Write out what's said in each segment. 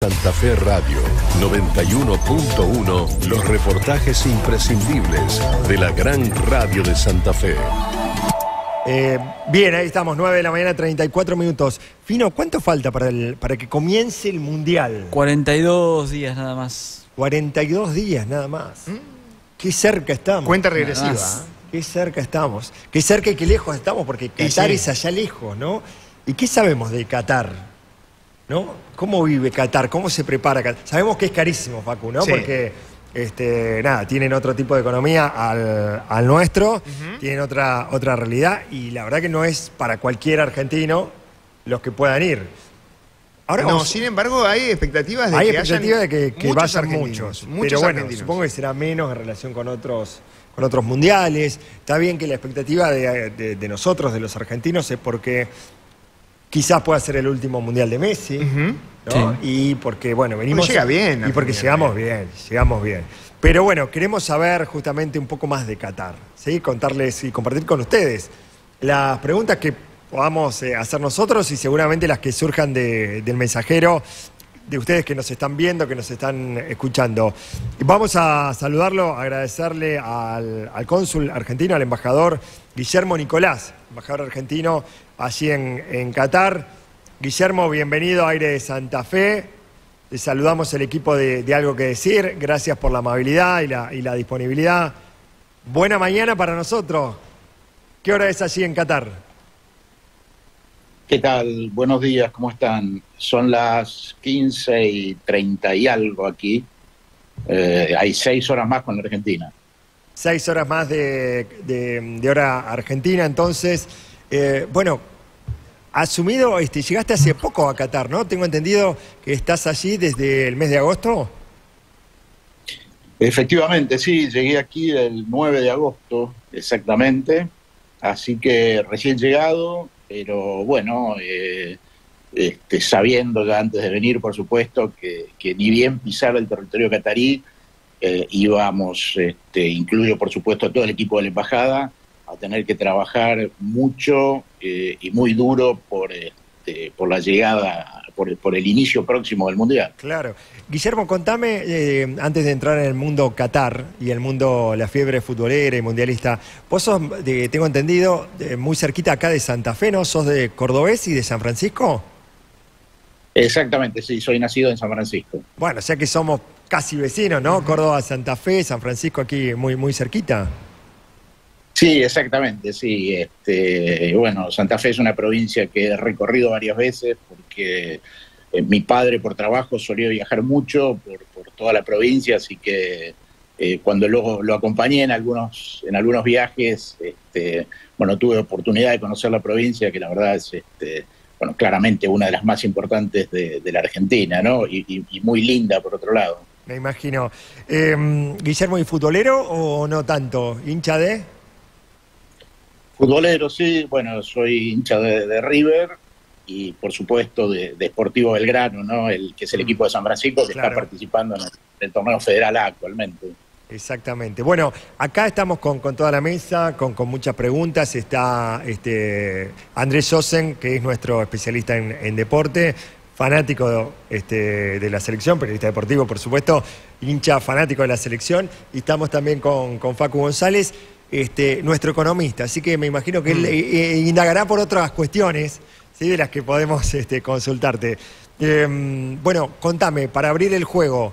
Santa Fe Radio 91.1, los reportajes imprescindibles de la gran radio de Santa Fe. Eh, bien, ahí estamos, 9 de la mañana, 34 minutos. Fino, ¿cuánto falta para, el, para que comience el Mundial? 42 días nada más. 42 días nada más. Qué cerca estamos. Cuenta regresiva. ¿eh? Qué cerca estamos. Qué cerca y qué lejos estamos, porque Qatar sí. es allá lejos, ¿no? ¿Y qué sabemos de Qatar? ¿No? ¿Cómo vive Qatar? ¿Cómo se prepara Qatar? Sabemos que es carísimo, Facu, ¿no? Sí. Porque, este, nada, tienen otro tipo de economía al, al nuestro, tienen otra, otra realidad, y la verdad que no es para cualquier argentino los que puedan ir. Ahora no, vamos- sin embargo, hay expectativas de hay que expectativa hayan de que, que muchos vayan muchos. muchos pero bueno, argentinos. supongo que será menos en relación con otros, con otros mundiales. Está bien que la expectativa de, de- de nosotros, de los argentinos, es porque quizás pueda ser el último mundial de Messi. ¿no? Y porque, bueno, venimos. llega bien Y porque llegamos bien, llegamos bien. Pero bueno, queremos saber justamente un poco más de Qatar, ¿sí? Contarles y compartir con ustedes las preguntas que podamos eh, hacer nosotros y seguramente las que surjan de- del mensajero de ustedes que nos están viendo, que nos están escuchando. Vamos a saludarlo, agradecerle al, al cónsul argentino, al embajador Guillermo Nicolás, embajador argentino allí en, en Qatar. Guillermo, bienvenido a Aire de Santa Fe. Le saludamos el equipo de, de Algo que Decir. Gracias por la amabilidad y la, y la disponibilidad. Buena mañana para nosotros. ¿Qué hora es allí en Qatar? ¿Qué tal? Buenos días, ¿cómo están? Son las 15 y 30 y algo aquí. Eh, hay seis horas más con la Argentina. Seis horas más de, de- de hora argentina, entonces. Eh, bueno, asumido, este, llegaste hace poco a Qatar, ¿no? Tengo entendido que estás allí desde el mes de agosto. Efectivamente, sí, llegué aquí el 9 de agosto, exactamente. Así que recién llegado, pero bueno, eh, este, sabiendo ya antes de venir, por supuesto, que, ni bien pisar el territorio catarí, eh, íbamos, este, incluyo por supuesto a todo el equipo de la embajada, a tener que trabajar mucho eh, y muy duro por, este, por la llegada, por, por el inicio próximo del Mundial. Claro. Guillermo, contame, eh, antes de entrar en el mundo Qatar y el mundo, la fiebre futbolera y mundialista, vos sos, de- tengo entendido, de- muy cerquita acá de Santa Fe, ¿no? ¿Sos de Cordobés y de San Francisco? Exactamente, sí, soy nacido en San Francisco. Bueno, o sea que somos casi vecinos, ¿no? Córdoba, Santa Fe, San Francisco aquí muy, muy cerquita. Sí, exactamente, sí. Este, bueno, Santa Fe es una provincia que he recorrido varias veces porque eh, mi padre por trabajo solía viajar mucho por, por toda la provincia, así que eh, cuando luego lo acompañé en algunos, en algunos viajes, este, bueno, tuve oportunidad de conocer la provincia, que la verdad es, este, bueno, claramente una de las más importantes de, la Argentina, ¿no? Y muy linda por otro lado. Me imagino. Eh, Guillermo, ¿y futbolero o no tanto? ¿Hincha de? Futbolero, sí, bueno, soy hincha de, de River y por supuesto de, de Sportivo Belgrano, ¿no? El que es el equipo de San Francisco que Claro. está participando en el, en el torneo federal A actualmente. Exactamente. Bueno, acá estamos con, con toda la mesa, con, con muchas preguntas. Está este, Andrés Sosen, que es nuestro especialista en, en deporte, fanático este, de la selección, periodista deportivo, por supuesto, hincha fanático de la selección. Y estamos también con, con Facu González, este, nuestro economista. Así que me imagino que él eh, eh, indagará por otras cuestiones ¿sí? de las que podemos este, consultarte. Eh, bueno, contame, para abrir el juego.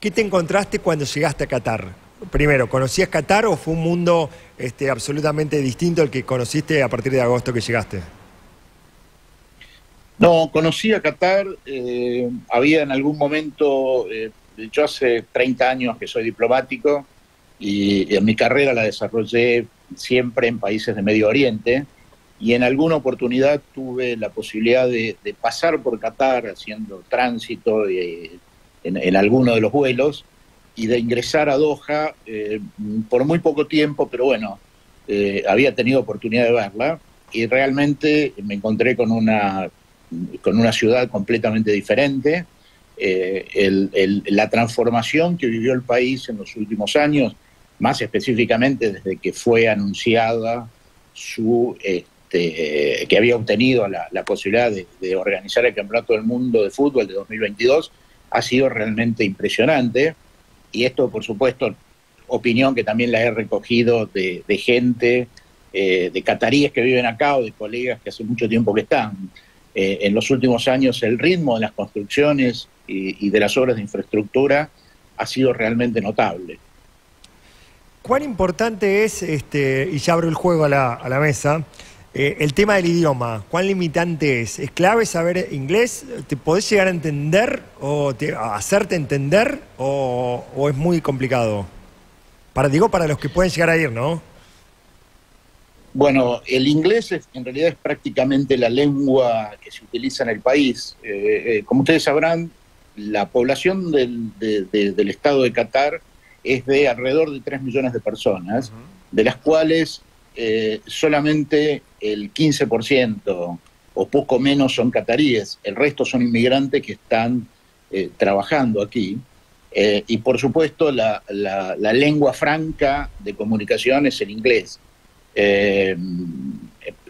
¿Qué te encontraste cuando llegaste a Qatar? Primero, ¿conocías Qatar o fue un mundo este, absolutamente distinto al que conociste a partir de agosto que llegaste? No, conocí a Qatar, eh, había en algún momento, yo hace 30 años que soy diplomático y en mi carrera la desarrollé siempre en países de Medio Oriente y en alguna oportunidad tuve la posibilidad de, de pasar por Qatar haciendo tránsito eh, en, en alguno de los vuelos y de ingresar a Doha eh, por muy poco tiempo, pero bueno, eh, había tenido oportunidad de verla y realmente me encontré con una, con una ciudad completamente diferente. Eh, el- el- la transformación que vivió el país en los últimos años, más específicamente desde que fue anunciada su, este, que había obtenido la, posibilidad de, organizar el Campeonato del Mundo de Fútbol de 2022 ha sido realmente impresionante. Y esto, por supuesto, opinión que también la he recogido de, gente, eh, de cataríes que viven acá o de colegas que hace mucho tiempo que están. Eh, en los últimos años el ritmo de las construcciones y, de las obras de infraestructura ha sido realmente notable. ¿Cuán importante es, este, y ya abro el juego a la, mesa, eh, el tema del idioma? ¿Cuán limitante es? ¿Es clave saber inglés? ¿Te podés llegar a entender o hacerte entender o, o es muy complicado? Para, digo, para los que pueden llegar a ir, ¿no? Bueno, el inglés en realidad es prácticamente la lengua que se utiliza en el país. Eh, eh, como ustedes sabrán, la población del, estado de Qatar es de alrededor de 3 millones de personas, de las cuales eh, solamente el 15% o poco menos son cataríes, el resto son inmigrantes que están trabajando aquí. Eh, y por supuesto la, lengua franca de comunicación es el inglés. Eh,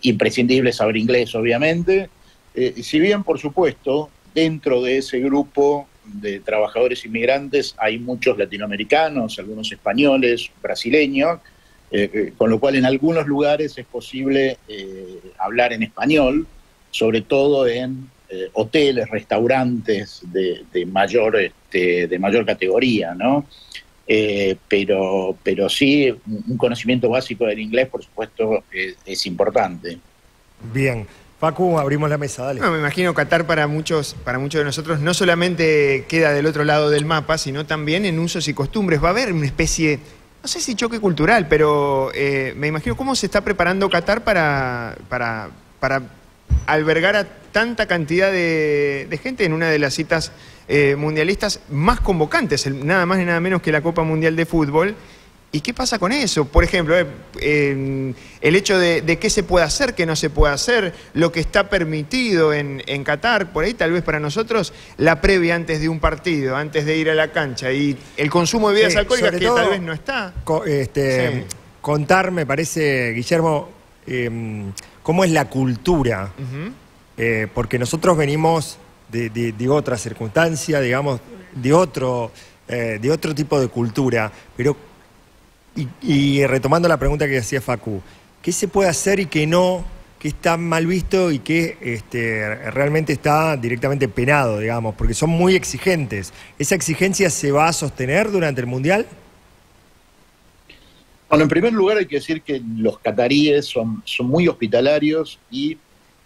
imprescindible saber inglés, obviamente. Eh, si bien, por supuesto, dentro de ese grupo de trabajadores inmigrantes hay muchos latinoamericanos, algunos españoles, brasileños, con lo cual en algunos lugares es posible hablar en español, sobre todo en eh, hoteles, restaurantes de, mayor, este, de mayor categoría, ¿no? Eh, pero, pero sí, un conocimiento básico del inglés, por supuesto, es, importante. Bien. Facu, abrimos la mesa, dale. me imagino Qatar para muchos, para muchos de nosotros no solamente queda del otro lado del mapa, sino también en usos y costumbres. Va a haber una especie, no sé si choque cultural, pero eh, me imagino cómo se está preparando Qatar para, para, para albergar a tanta cantidad de, gente en una de las citas eh, mundialistas más convocantes, nada más y nada menos que la Copa Mundial de Fútbol. ¿Y qué pasa con eso? Por ejemplo, eh, el hecho de, qué se puede hacer, qué no se puede hacer, lo que está permitido en, Qatar, por ahí tal vez para nosotros la previa antes de un partido, antes de ir a la cancha, y el consumo de bebidas alcohólicas que tal vez no está. este, Contar, me parece, Guillermo, em, cómo es la cultura, eh, porque nosotros venimos de, otra circunstancia, digamos, de otro, eh, de otro tipo de cultura, pero, y, retomando la pregunta que hacía Facu, ¿qué se puede hacer y qué no? ¿Qué está mal visto y qué este, realmente está directamente penado, digamos? Porque son muy exigentes. ¿Esa exigencia se va a sostener durante el Mundial? Bueno, en primer lugar hay que decir que los cataríes son, son muy hospitalarios y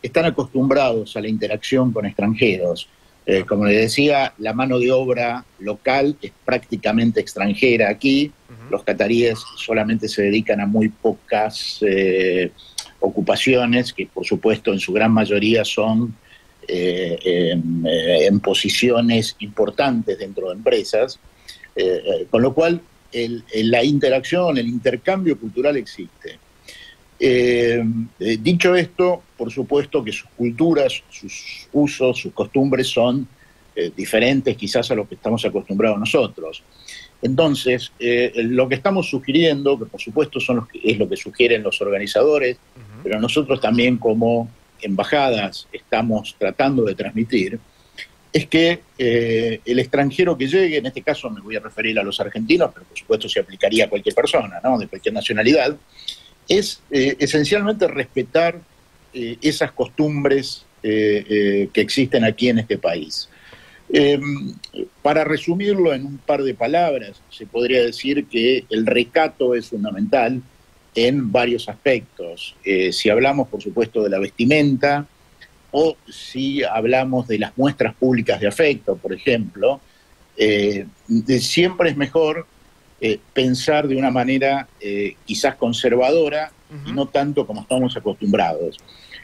están acostumbrados a la interacción con extranjeros. Eh, como les decía, la mano de obra local es prácticamente extranjera aquí. Los cataríes solamente se dedican a muy pocas eh, ocupaciones, que por supuesto en su gran mayoría son eh, en, posiciones importantes dentro de empresas. con lo cual la interacción, el intercambio cultural existe. Dicho esto, por supuesto que sus culturas, sus usos, sus costumbres son eh, diferentes quizás a lo que estamos acostumbrados nosotros. Entonces, lo que estamos sugiriendo, que por supuesto son los es lo que sugieren los organizadores, pero nosotros también como embajadas estamos tratando de transmitir, es que eh, el extranjero que llegue, en este caso me voy a referir a los argentinos, pero por supuesto se aplicaría a cualquier persona, ¿no? de cualquier nacionalidad, es eh, esencialmente respetar eh, esas costumbres que existen aquí en este país. Em, para resumirlo en un par de palabras, se podría decir que el recato es fundamental en varios aspectos. si hablamos, por supuesto, de la vestimenta, o si hablamos de las muestras públicas de afecto, por ejemplo, eh, siempre es mejor eh, pensar de una manera eh, quizás conservadora y no tanto como estamos acostumbrados.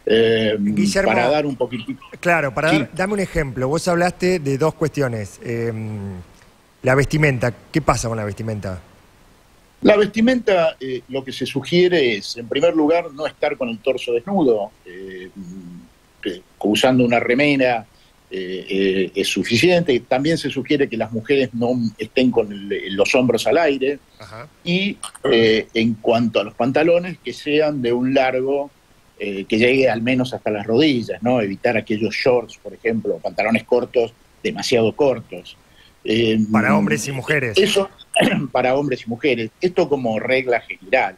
Guillermo, para dar un poquitito. Claro, para dame un ejemplo. Vos hablaste de dos cuestiones. la vestimenta, ¿qué pasa con la vestimenta? La vestimenta, lo que se sugiere es, en primer lugar, no estar con el torso desnudo usando una remera eh, eh, es suficiente. También se sugiere que las mujeres no estén con los hombros al aire. Y eh, en cuanto a los pantalones, que sean de un largo eh, que llegue al menos hasta las rodillas, ¿no? Evitar aquellos shorts, por ejemplo, pantalones cortos, demasiado cortos. Eh, para hombres y mujeres. Eso, para hombres y mujeres. Esto como regla general.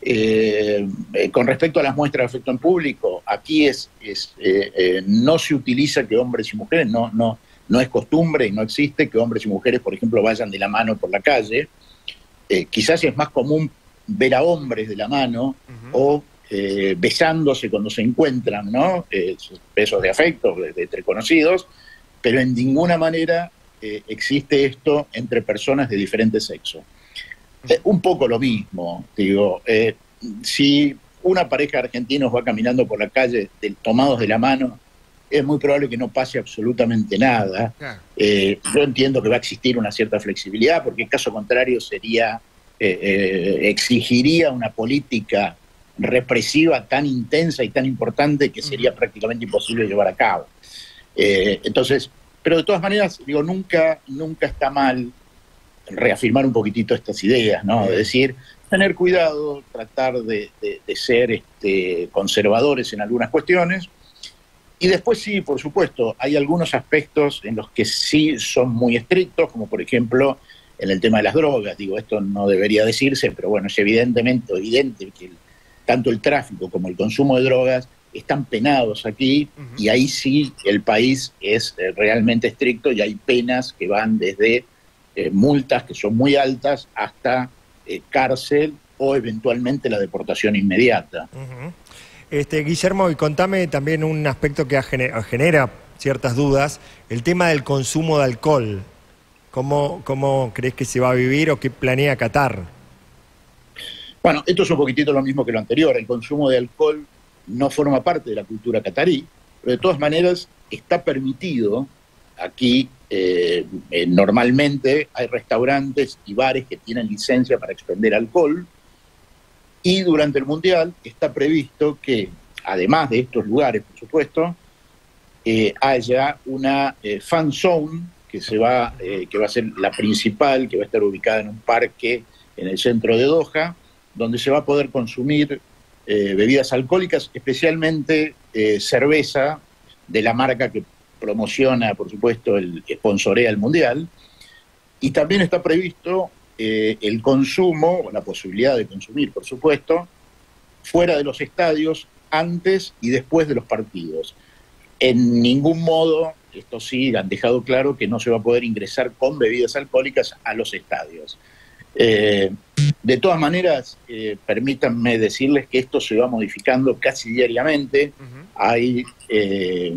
Eh, con respecto a las muestras de afecto en público, aquí es, es no se utiliza que hombres y mujeres, no, no, no es costumbre y no existe que hombres y mujeres, por ejemplo, vayan de la mano por la calle. quizás es más común ver a hombres de la mano o eh, besándose cuando se encuentran, ¿no? Eh, besos de afecto entre conocidos, pero en ninguna manera eh, existe esto entre personas de diferente sexo. un poco lo mismo, digo, si una pareja de argentinos va caminando por la calle tomados de la mano, es muy probable que no pase absolutamente nada. yo entiendo que va a existir una cierta flexibilidad, porque en caso contrario sería, exigiría una política represiva tan intensa y tan importante que sería prácticamente imposible llevar a cabo. Eh, entonces, pero de todas maneras, digo, nunca, nunca está mal reafirmar un poquitito estas ideas, ¿no? Es decir, tener cuidado, tratar de, ser este, conservadores en algunas cuestiones. Y después sí, por supuesto, hay algunos aspectos en los que sí son muy estrictos, como por ejemplo en el tema de las drogas. Digo, esto no debería decirse, pero bueno, es evidentemente evidente que el, tanto el tráfico como el consumo de drogas están penados aquí y ahí sí el país es eh, realmente estricto y hay penas que van desde eh, multas que son muy altas hasta eh, cárcel o eventualmente la deportación inmediata. este, Guillermo, y contame también un aspecto que genera ciertas dudas, el tema del consumo de alcohol. ¿Cómo, ¿Cómo crees que se va a vivir o qué planea Qatar? Bueno, esto es un poquitito lo mismo que lo anterior. El consumo de alcohol no forma parte de la cultura catarí, pero de todas maneras está permitido. Aquí eh, eh, normalmente hay restaurantes y bares que tienen licencia para expender alcohol y durante el Mundial está previsto que, además de estos lugares, por supuesto, eh, haya una fan zone que, se va, que va a ser la principal, que va a estar ubicada en un parque en el centro de Doha, donde se va a poder consumir eh, bebidas alcohólicas, especialmente eh, cerveza de la marca que promociona, por supuesto, el sponsorea el Mundial. Y también está previsto eh, el consumo, la posibilidad de consumir, por supuesto, fuera de los estadios, antes y después de los partidos. En ningún modo, esto sí, han dejado claro que no se va a poder ingresar con bebidas alcohólicas a los estadios. Eh, de todas maneras, eh, permítanme decirles que esto se va modificando casi diariamente. Hay eh,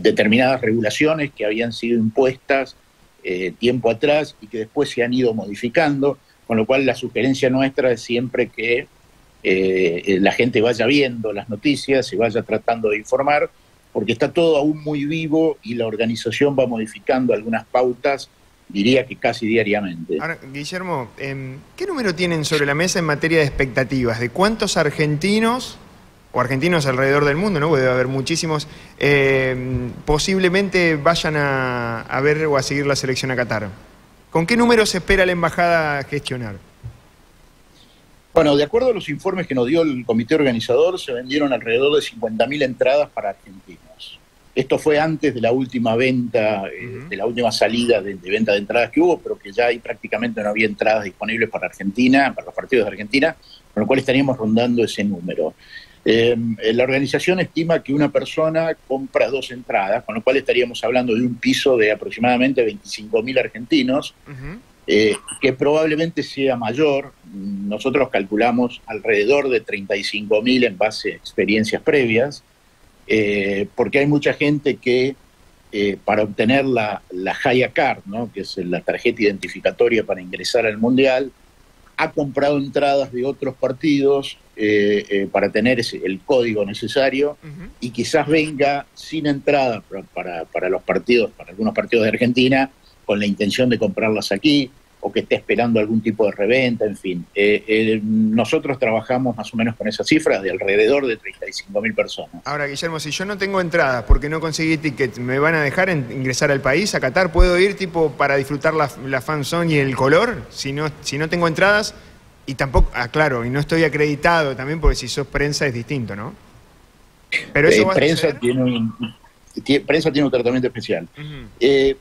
determinadas regulaciones que habían sido impuestas tiempo atrás y que después se han ido modificando, con lo cual la sugerencia nuestra es siempre que la gente vaya viendo las noticias y vaya tratando de informar, porque está todo aún muy vivo y la organización va modificando algunas pautas diría que casi diariamente. Ahora, Guillermo, em, ¿qué número tienen sobre la mesa en materia de expectativas? ¿De cuántos argentinos, o argentinos alrededor del mundo, ¿no? debe haber muchísimos, em, posiblemente vayan a, ver o a seguir la selección a Qatar? ¿Con qué número se espera la embajada gestionar? Bueno, de acuerdo a los informes que nos dio el comité organizador, se vendieron alrededor de 50.000 entradas para argentinos. Esto fue antes de la última venta, eh, de la última salida de, venta de entradas que hubo, pero que ya ahí prácticamente no había entradas disponibles para Argentina, para los partidos de Argentina, con lo cual estaríamos rondando ese número. Eh, la organización estima que una persona compra dos entradas, con lo cual estaríamos hablando de un piso de aproximadamente 25.000 argentinos, eh, que probablemente sea mayor. Nosotros calculamos alrededor de 35.000 en base a experiencias previas. Eh, porque hay mucha gente que eh, para obtener la, la Haya Card, ¿no? que es la tarjeta identificatoria para ingresar al Mundial, ha comprado entradas de otros partidos eh, para tener el código necesario y quizás venga sin entrada para, para los partidos, para algunos partidos de Argentina, con la intención de comprarlas aquí o que esté esperando algún tipo de reventa, en fin. Eh, eh, nosotros trabajamos más o menos con esas cifras de alrededor de 35 mil personas. Ahora, Guillermo, si yo no tengo entradas porque no conseguí ticket, ¿me van a dejar ingresar al país, a Qatar? ¿Puedo ir tipo para disfrutar la, la fanzone y el color? Si no, si no tengo entradas, Y tampoco, ah, claro, y no estoy acreditado también porque si sos prensa es distinto, ¿no? Pero eso eh, prensa, tiene un, prensa tiene un tratamiento especial. Eh,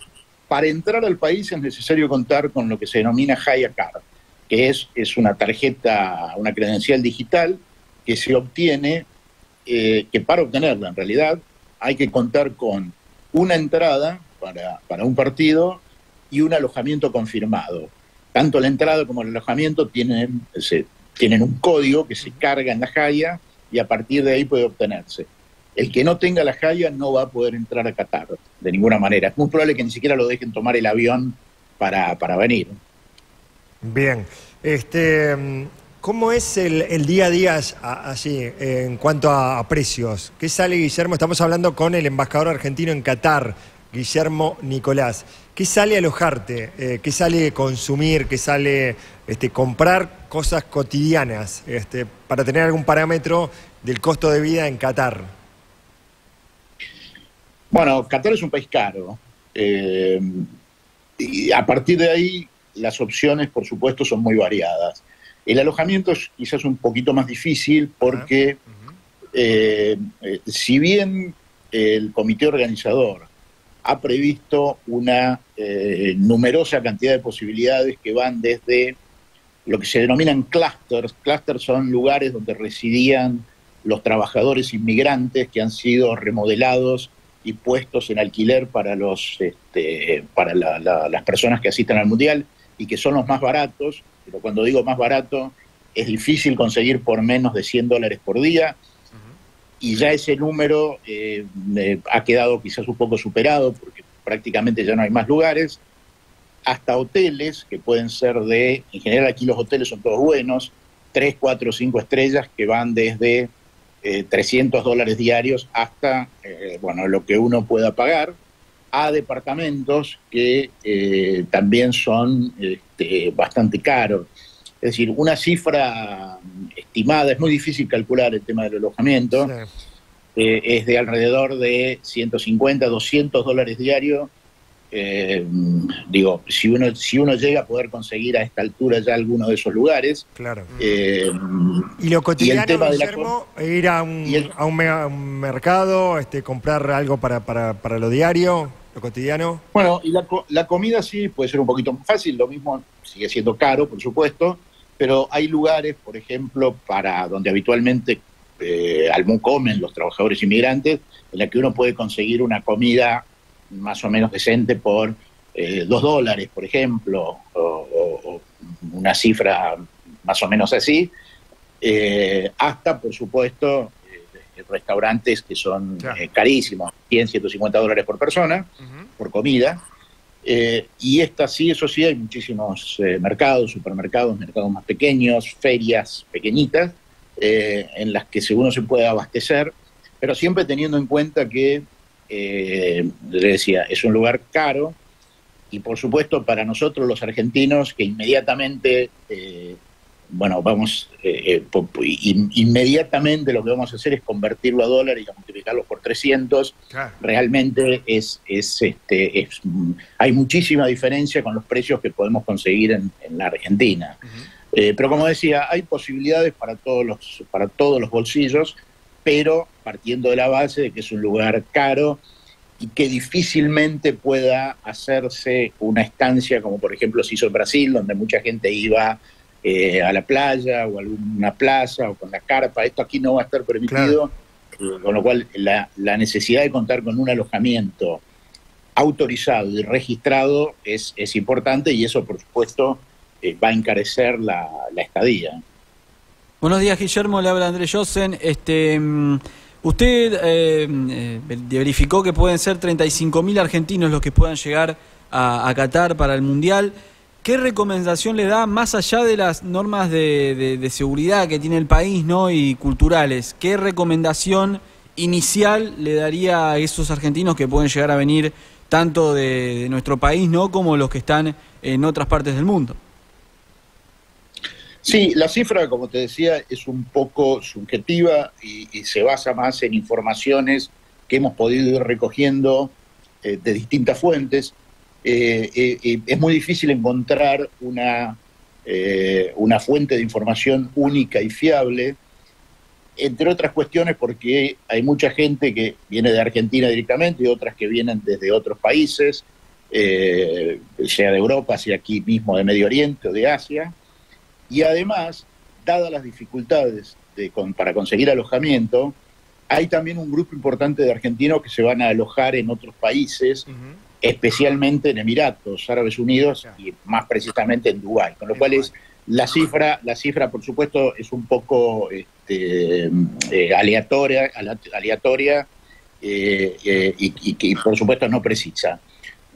para entrar al país es necesario contar con lo que se denomina Haya Card, que es, es una tarjeta, una credencial digital que se obtiene, eh, que para obtenerla en realidad hay que contar con una entrada para, para un partido y un alojamiento confirmado. Tanto la entrada como el alojamiento tienen, tienen un código que se carga en la Jaya y a partir de ahí puede obtenerse. El que no tenga la Jaya no va a poder entrar a Qatar de ninguna manera. Es muy probable que ni siquiera lo dejen tomar el avión para, para venir. Bien. Este, ¿Cómo es el, día a día así en cuanto a, precios? ¿Qué sale, Guillermo? Estamos hablando con el embajador argentino en Qatar, Guillermo Nicolás. ¿Qué sale alojarte? Eh, ¿Qué sale consumir? ¿Qué sale este, comprar cosas cotidianas este, para tener algún parámetro del costo de vida en Qatar? Bueno, Qatar es un país caro. Eh, y a partir de ahí, las opciones, por supuesto, son muy variadas. El alojamiento es quizás un poquito más difícil porque, eh, si bien el comité organizador ha previsto una eh, numerosa cantidad de posibilidades que van desde lo que se denominan clusters. Clusters son lugares donde residían los trabajadores inmigrantes que han sido remodelados y puestos en alquiler para, los, este, para las personas que asisten al Mundial y que son los más baratos, pero cuando digo más barato es difícil conseguir por menos de 100 dólares por día. Y ya ese número eh, ha quedado quizás un poco superado porque prácticamente ya no hay más lugares, hasta hoteles que pueden ser de, en general aquí los hoteles son todos buenos, 3, 4, 5 estrellas que van desde 300 eh, dólares diarios hasta, eh, bueno, lo que uno pueda pagar, a departamentos que también son este, bastante caros. Es decir, una cifra estimada, es muy difícil calcular el tema del alojamiento, eh, es de alrededor de 150, 200 dólares diarios. Eh, digo, si uno, si uno llega a poder conseguir a esta altura ya alguno de esos lugares. Claro. Eh, y lo cotidiano, Guillermo, ir a un, a un, mercado, este, comprar algo para, para, para lo diario lo cotidiano? Bueno, y la, la, comida sí puede ser un poquito más fácil, lo mismo sigue siendo caro, por supuesto, pero hay lugares, por ejemplo, para donde habitualmente eh, comen los trabajadores inmigrantes, en la que uno puede conseguir una comida más o menos decente por eh, dos dólares, por ejemplo, o, una cifra más o menos así, eh, hasta, por supuesto, eh, restaurantes que son carísimos, 100, 150 dólares por persona, por comida, eh, y esta sí, eso sí, hay muchísimos eh, mercados, supermercados, mercados más pequeños, ferias pequeñitas, eh, en las que seguro se puede abastecer, pero siempre teniendo en cuenta que, le decía, es un lugar caro y por supuesto para nosotros los argentinos que inmediatamente bueno, vamos, eh, eh, inmediatamente lo que vamos a hacer es convertirlo a dólar y multiplicarlo por 300. Realmente es, es, este, es, hay muchísima diferencia con los precios que podemos conseguir en, la Argentina. Eh, pero como decía, hay posibilidades para todos, los, para todos los bolsillos, pero partiendo de la base de que es un lugar caro y que difícilmente pueda hacerse una estancia como por ejemplo se hizo en Brasil, donde mucha gente iba eh, a la playa o a alguna plaza o con la carpa. Esto aquí no va a estar permitido, con lo cual la, necesidad de contar con un alojamiento autorizado y registrado es, es importante y eso, por supuesto, eh, va a encarecer la, estadía. Buenos días, Guillermo. Le habla Andrés Josen. Este, mm, usted verificó que pueden ser 35.000 argentinos los que puedan llegar a, Qatar para el Mundial. ¿Qué recomendación le da más allá de las normas de, seguridad que tiene el país ¿no? y culturales? ¿Qué recomendación inicial le daría a esos argentinos que pueden llegar a venir tanto de, nuestro país ¿no? como los que están en otras partes del mundo? Sí, la cifra, como te decía, es un poco subjetiva y, se basa más en informaciones que hemos podido ir recogiendo eh, de distintas fuentes. Eh, eh, es muy difícil encontrar una, una fuente de información única y fiable, entre otras cuestiones porque hay mucha gente que viene de Argentina directamente y otras que vienen desde otros países, sea de Europa, sea aquí mismo de Medio Oriente o de Asia, y además, dadas las dificultades para conseguir alojamiento, hay también un grupo importante de argentinos que se van a alojar en otros países, especialmente en Emiratos Árabes Unidos y más precisamente en Dubái, con lo cual es la cifra, la cifra por supuesto es un poco este, eh, aleatoria, aleatoria eh, eh, y, que por supuesto no precisa.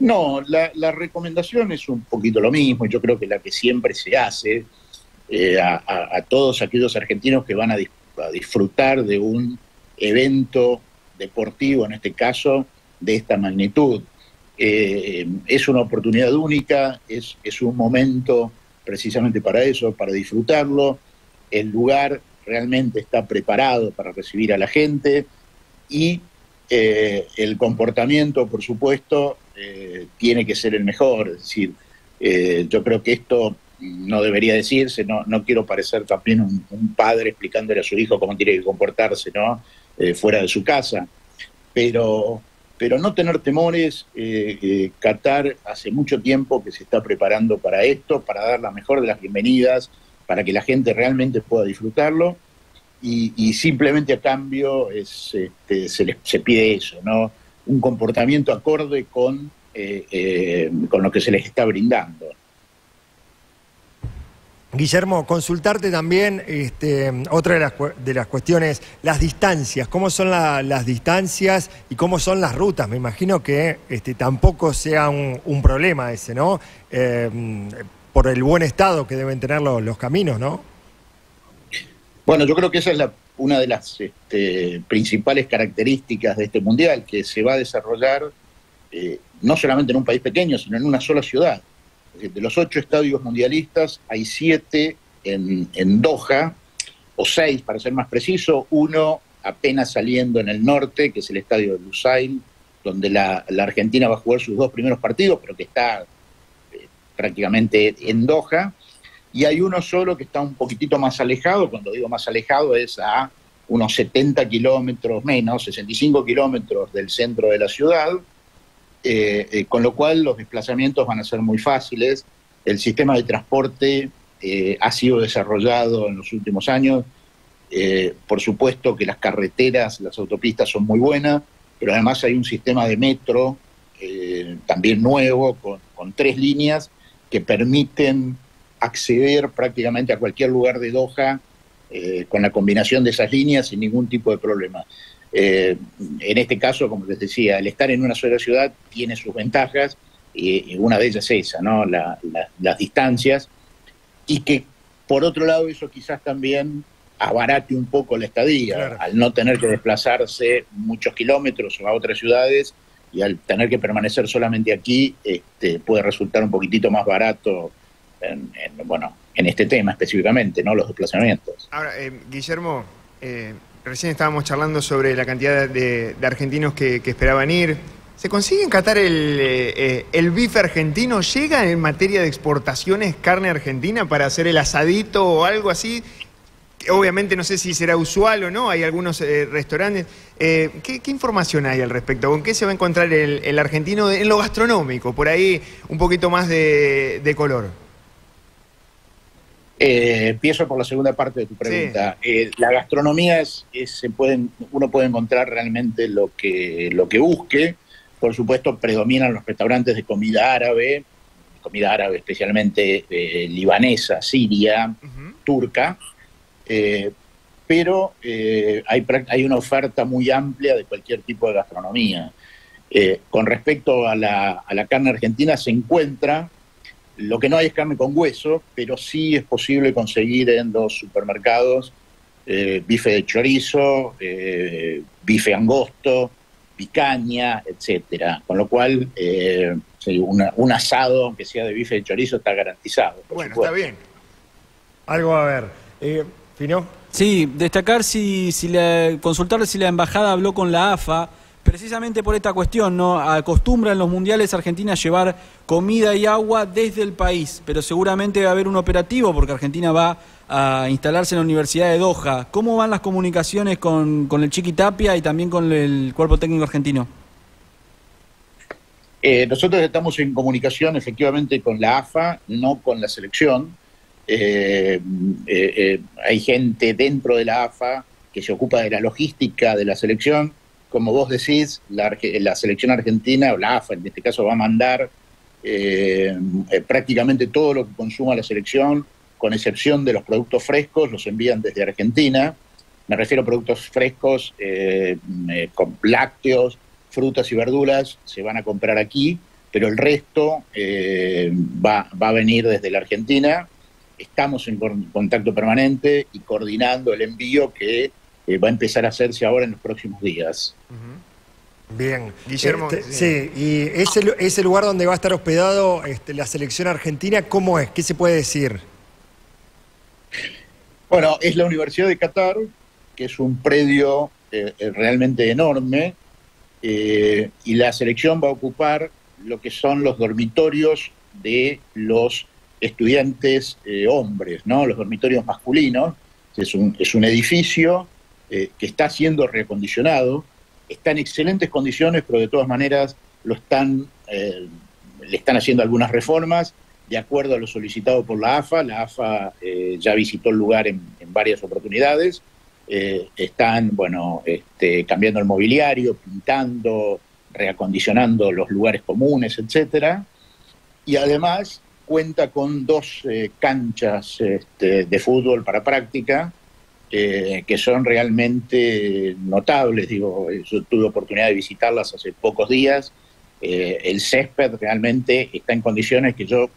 No, la, la, recomendación es un poquito lo mismo, yo creo que la que siempre se hace a, todos aquellos argentinos que van a disfrutar de un evento deportivo, en este caso, de esta magnitud. Eh, es una oportunidad única, es, es un momento precisamente para eso, para disfrutarlo. El lugar realmente está preparado para recibir a la gente y eh, el comportamiento, por supuesto, eh, tiene que ser el mejor. Es decir, yo creo que esto no debería decirse, no, no quiero parecer también un, padre explicándole a su hijo cómo tiene que comportarse, ¿no? Eh, fuera de su casa. Pero, pero no tener temores, eh, eh, Qatar hace mucho tiempo que se está preparando para esto, para dar la mejor de las bienvenidas, para que la gente realmente pueda disfrutarlo. Y, simplemente a cambio es, este, se, les, se pide eso, ¿no? un comportamiento acorde con, con lo que se les está brindando. Guillermo, consultarte también este, otra de las, de las, cuestiones, las distancias, cómo son las distancias y cómo son las rutas. Me imagino que este, tampoco sea un, problema ese, ¿no? Eh, por el buen estado que deben tener los, caminos, ¿no? Bueno, yo creo que esa es una de las este, principales características de este mundial, que se va a desarrollar eh, no solamente en un país pequeño, sino en una sola ciudad de los ocho estadios mundialistas, hay siete en, Doha, o seis para ser más preciso, uno apenas saliendo en el norte, que es el estadio de Lusail, donde la, Argentina va a jugar sus dos primeros partidos, pero que está eh, prácticamente en Doha, y hay uno solo que está un poquitito más alejado, cuando digo más alejado es a unos 70 kilómetros menos, 65 kilómetros del centro de la ciudad, eh, eh, con lo cual los desplazamientos van a ser muy fáciles. El sistema de transporte eh, ha sido desarrollado en los últimos años. por supuesto que las carreteras, las autopistas son muy buenas, pero además hay un sistema de metro también nuevo con, con, tres líneas que permiten acceder prácticamente a cualquier lugar de Doha con la combinación de esas líneas sin ningún tipo de problema. Eh, en este caso, como les decía, el estar en una sola ciudad tiene sus ventajas y, una de ellas es esa, ¿no? las distancias y que por otro lado eso quizás también abarate un poco la estadía, al no tener que desplazarse muchos kilómetros a otras ciudades y al tener que permanecer solamente aquí, este, puede resultar un poquitito más barato en, bueno, en este tema específicamente, ¿no? Los desplazamientos. Ahora, eh, Guillermo, eh, Recién estábamos charlando sobre la cantidad de, argentinos que, esperaban ir. ¿Se consigue en Qatar el, eh, el, bife argentino? ¿Llega en materia de exportaciones carne argentina para hacer el asadito o algo así? Obviamente no sé si será usual o no, hay algunos eh, restaurantes. Eh, ¿qué, información hay al respecto? ¿Con qué se va a encontrar el, argentino en lo gastronómico? Por ahí un poquito más de color. Eh, empiezo por la segunda parte de tu pregunta. Eh, la gastronomía es, se pueden, uno puede encontrar realmente lo que, lo que busque. Por supuesto, predominan los restaurantes de comida árabe, comida árabe especialmente eh, libanesa, siria, turca, pero hay, hay una oferta muy amplia de cualquier tipo de gastronomía. con respecto a la, a la carne argentina, se encuentra lo que no hay es carne con hueso, pero sí es posible conseguir en los supermercados eh, bife de chorizo, eh, bife angosto, picaña, etcétera. Con lo cual, eh, un asado, aunque sea de bife de chorizo, está garantizado. Bueno, está bien. Algo a ver. ¿Fino? Sí, destacar si, si la, consultar si la embajada habló con la AFA precisamente por esta cuestión, ¿no? Acostumbra en los mundiales Argentina llevar comida y agua desde el país, pero seguramente va a haber un operativo porque Argentina va a instalarse en la Universidad de Doha. ¿Cómo van las comunicaciones con, el Chiquitapia y también con el cuerpo técnico argentino? Eh, nosotros estamos en comunicación efectivamente con la AFA, no con la selección. Eh, eh, hay gente dentro de la AFA que se ocupa de la logística de la selección. Como vos decís, la, selección argentina, o la AFA en este caso, va a mandar prácticamente todo lo que consuma la selección, con excepción de los productos frescos, los envían desde Argentina. Me refiero a productos frescos con lácteos, frutas y verduras se van a comprar aquí, pero el resto eh, va, a venir desde la Argentina. Estamos en contacto permanente y coordinando el envío que eh, va a empezar a hacerse ahora en los próximos días. Bien, Guillermo. Este, sí, y ese, ese, lugar donde va a estar hospedado este, la selección argentina, ¿cómo es? ¿Qué se puede decir? Bueno, es la Universidad de Qatar, que es un predio eh, realmente enorme, eh, y la selección va a ocupar lo que son los dormitorios de los estudiantes eh, hombres, ¿no? los dormitorios masculinos. Es un, es un edificio eh, que está siendo reacondicionado, está en excelentes condiciones, pero de todas maneras lo están, le están haciendo algunas reformas de acuerdo a lo solicitado por la AFA. La AFA ya visitó el lugar en varias oportunidades eh, están, bueno, este, cambiando el mobiliario, pintando, reacondicionando los lugares comunes, etcétera. Y además cuenta con dos eh, canchas este, de fútbol para práctica eh, que son realmente notables. Digo, yo tuve oportunidad de visitarlas hace pocos días. el césped realmente está en condiciones que yo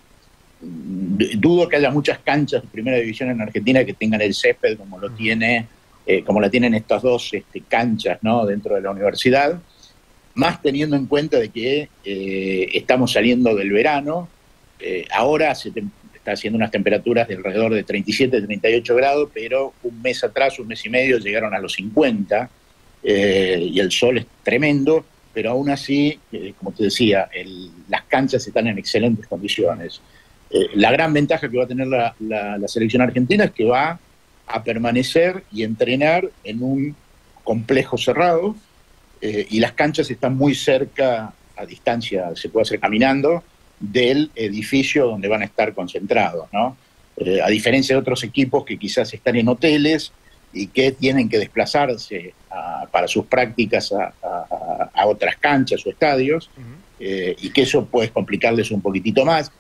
mm, dudo que haya muchas canchas de primera división en Argentina que tengan el césped como lo tiene eh, como la tienen estas dos este, canchas ¿no? dentro de la universidad, más teniendo en cuenta de que eh, estamos saliendo del verano, eh, ahora se está haciendo unas temperaturas de alrededor de 37, 38 grados, pero un mes atrás, un mes y medio, llegaron a los 50 y el sol es tremendo, pero aún así, como te decía, las canchas están en excelentes condiciones. la gran ventaja que va a tener la, selección argentina es que va a permanecer y entrenar en un complejo cerrado eh, y las canchas están muy cerca, a distancia, se puede hacer caminando, del edificio donde van a estar concentrados, ¿no? Eh, a diferencia de otros equipos que quizás están en hoteles y que tienen que desplazarse para sus prácticas a, otras canchas o estadios, eh, y que eso puede complicarles un poquitito más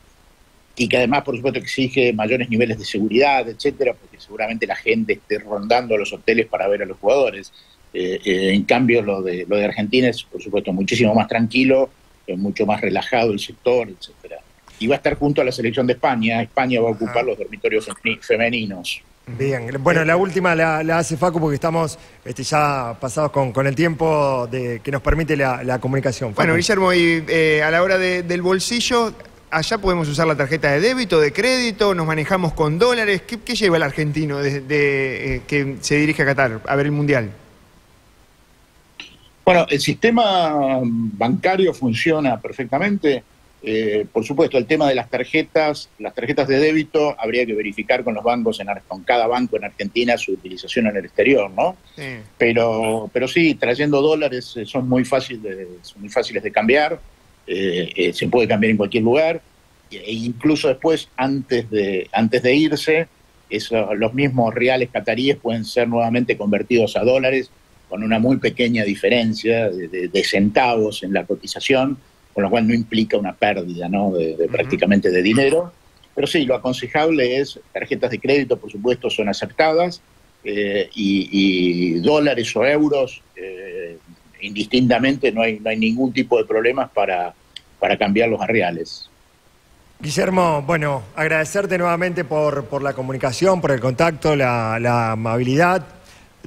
y que además, por supuesto, exige mayores niveles de seguridad, etcétera, porque seguramente la gente esté rondando los hoteles para ver a los jugadores. Eh, eh, en cambio, lo de, lo de Argentina es, por supuesto, muchísimo más tranquilo, es mucho más relajado el sector, etcétera. Y va a estar junto a la selección de España. España va a ocupar los dormitorios femeninos. Bien, bueno, la última la, hace Facu porque estamos este, ya pasados con, con, el tiempo de, que nos permite la, comunicación. Bueno, Guillermo, y eh, a la hora del bolsillo, allá podemos usar la tarjeta de débito, de crédito, nos manejamos con dólares. ¿Qué, lleva el argentino de, eh, que se dirige a Qatar a ver el Mundial? Bueno, el sistema bancario funciona perfectamente. Eh, por supuesto, el tema de las tarjetas, las tarjetas de débito, habría que verificar con los bancos, en, con cada banco en Argentina, su utilización en el exterior, ¿no? Pero, pero sí, trayendo dólares eh, son muy fáciles, son muy fáciles de cambiar. Eh, eh, se puede cambiar en cualquier lugar, e incluso después, antes de, antes de irse, los mismos reales cataríes pueden ser nuevamente convertidos a dólares con una muy pequeña diferencia de, centavos en la cotización, con lo cual no implica una pérdida ¿no? de, prácticamente de dinero. Pero sí, lo aconsejable es, tarjetas de crédito, por supuesto, son aceptadas, eh, y, dólares o euros, indistintamente, no hay, no hay ningún tipo de problemas para, para cambiarlos a reales. Guillermo, bueno, agradecerte nuevamente por, por la comunicación, por el contacto, la, amabilidad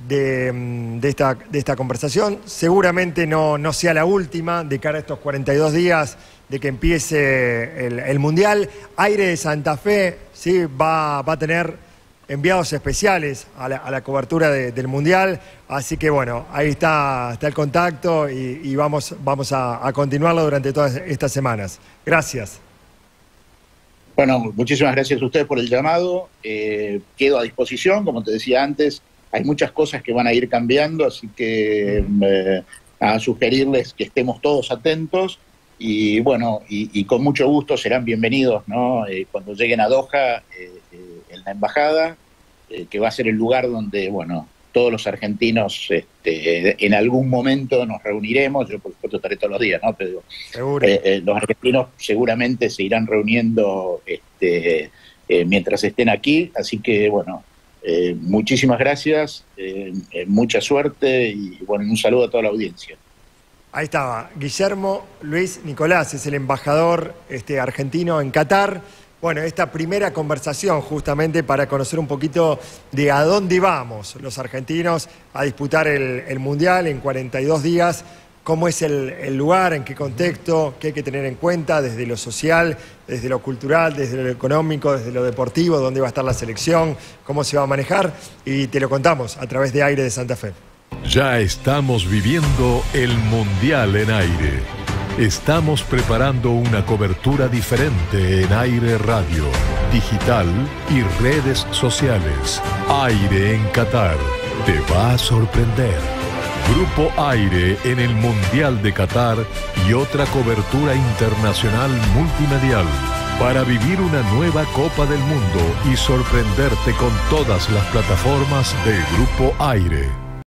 de, esta, de esta conversación. Seguramente no, no sea la última de cara a estos 42 días de que empiece el, Mundial. Aire de Santa Fe, ¿sí? Va, va a tener enviados especiales a la, cobertura del Mundial. Así que bueno, ahí está, está el contacto y, vamos, vamos a, continuarlo durante todas estas semanas. Gracias. Bueno, muchísimas gracias a ustedes por el llamado. Eh, quedo a disposición, como te decía antes, hay muchas cosas que van a ir cambiando, así que eh, a sugerirles que estemos todos atentos y bueno, y, con mucho gusto serán bienvenidos ¿no? Eh, cuando lleguen a Doha eh, en la embajada, que va a ser el lugar donde, bueno, todos los argentinos este, en algún momento nos reuniremos, yo por supuesto estaré todos los días, ¿no? Pero los argentinos seguramente se irán reuniendo este, mientras estén aquí, así que bueno, muchísimas gracias, mucha suerte y bueno, un saludo a toda la audiencia. Ahí estaba, Guillermo Luis Nicolás, es el embajador este, argentino en Qatar. Bueno, esta primera conversación justamente para conocer un poquito de a dónde vamos los argentinos a disputar el, Mundial en 42 días, cómo es el, lugar, en qué contexto, qué hay que tener en cuenta desde lo social, desde lo cultural, desde lo económico, desde lo deportivo, dónde va a estar la selección, cómo se va a manejar y te lo contamos a través de Aire de Santa Fe. Ya estamos viviendo el Mundial en aire. Estamos preparando una cobertura diferente en aire radio, digital y redes sociales. Aire en Qatar. Te va a sorprender. Grupo Aire en el Mundial de Qatar y otra cobertura internacional multimedial para vivir una nueva Copa del Mundo y sorprenderte con todas las plataformas de Grupo Aire.